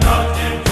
not in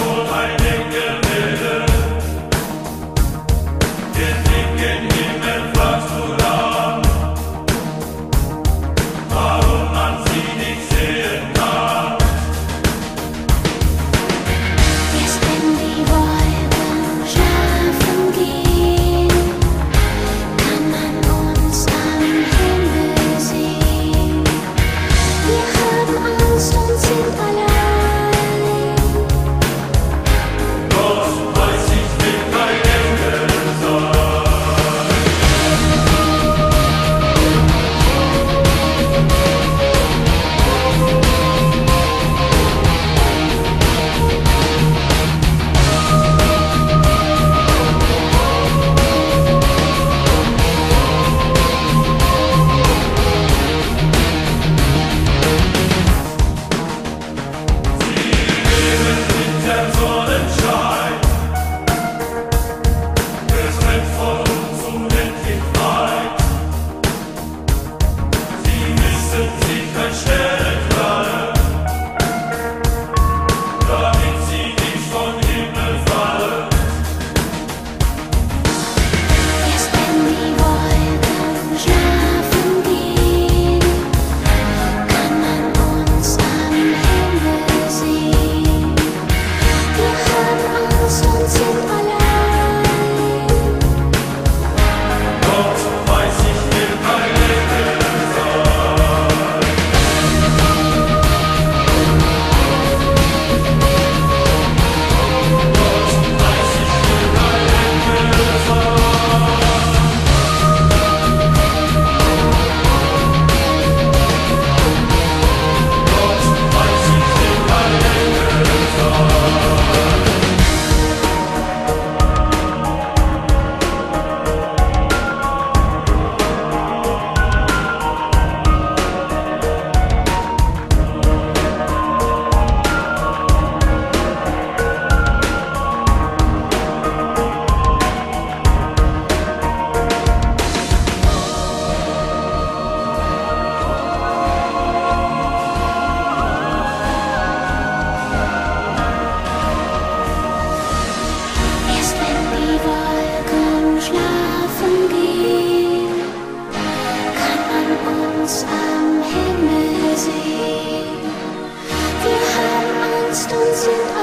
Yes.